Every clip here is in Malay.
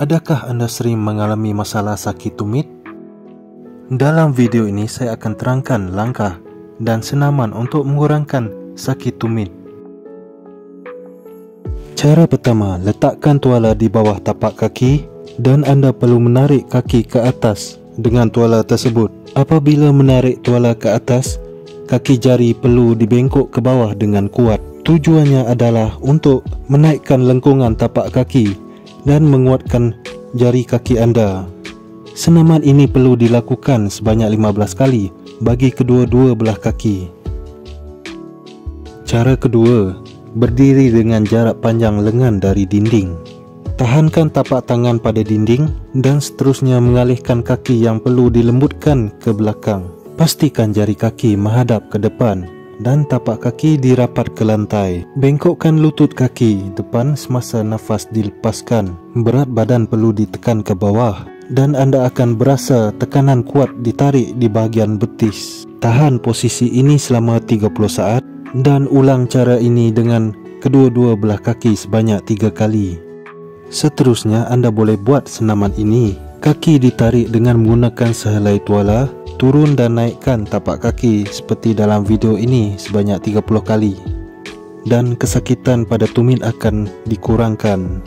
Adakah anda sering mengalami masalah sakit tumit? Dalam video ini saya akan terangkan langkah dan senaman untuk mengurangkan sakit tumit. Cara pertama, letakkan tuala di bawah tapak kaki dan anda perlu menarik kaki ke atas dengan tuala tersebut. Apabila menarik tuala ke atas, kaki jari perlu dibengkok ke bawah dengan kuat. Tujuannya adalah untuk menaikkan lengkungan tapak kaki dan menguatkan jari kaki anda. Senaman ini perlu dilakukan sebanyak 15 kali bagi kedua-dua belah kaki. Cara kedua, berdiri dengan jarak panjang lengan dari dinding. Tahankan tapak tangan pada dinding dan seterusnya mengalihkan kaki yang perlu dilembutkan ke belakang. Pastikan jari kaki menghadap ke depan dan tapak kaki dirapat ke lantai. Bengkokkan lutut kaki depan semasa nafas dilepaskan. Berat badan perlu ditekan ke bawah dan anda akan berasa tekanan kuat ditarik di bahagian betis. Tahan posisi ini selama 30 saat dan ulang cara ini dengan kedua-dua belah kaki sebanyak 3 kali. Seterusnya anda boleh buat senaman ini. Kaki ditarik dengan menggunakan sehelai tuala turun dan naikkan tapak kaki seperti dalam video ini sebanyak 30 kali dan kesakitan pada tumit akan dikurangkan.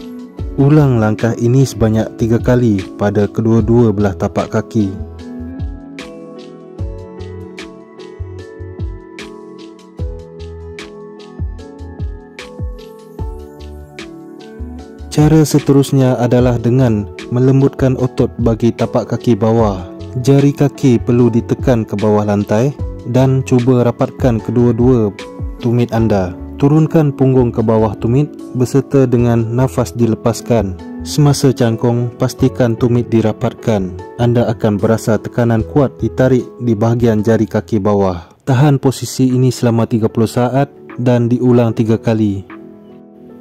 Ulang langkah ini sebanyak 3 kali pada kedua-dua belah tapak kaki. Cara seterusnya adalah dengan melembutkan otot bagi tapak kaki bawah jari kaki perlu ditekan ke bawah lantai dan cuba rapatkan kedua-dua tumit anda. Turunkan punggung ke bawah tumit beserta dengan nafas dilepaskan. Semasa cangkung, pastikan tumit dirapatkan. Anda akan berasa tekanan kuat ditarik di bahagian jari kaki bawah. Tahan posisi ini selama 30 saat dan diulang 3 kali.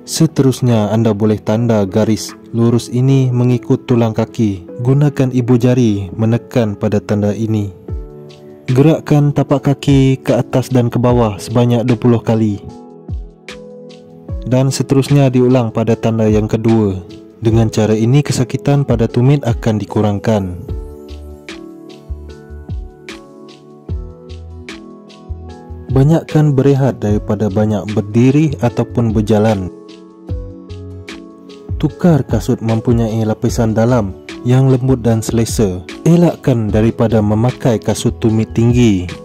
Seterusnya anda boleh tanda garis lurus ini mengikut tulang kaki. Gunakan ibu jari menekan pada tanda ini. Gerakkan tapak kaki ke atas dan ke bawah sebanyak 20 kali. Dan seterusnya diulang pada tanda yang kedua. Dengan cara ini kesakitan pada tumit akan dikurangkan. Banyakkan berehat daripada banyak berdiri ataupun berjalan tukar kasut mempunyai lapisan dalam yang lembut dan selesa. Elakkan daripada memakai kasut tumit tinggi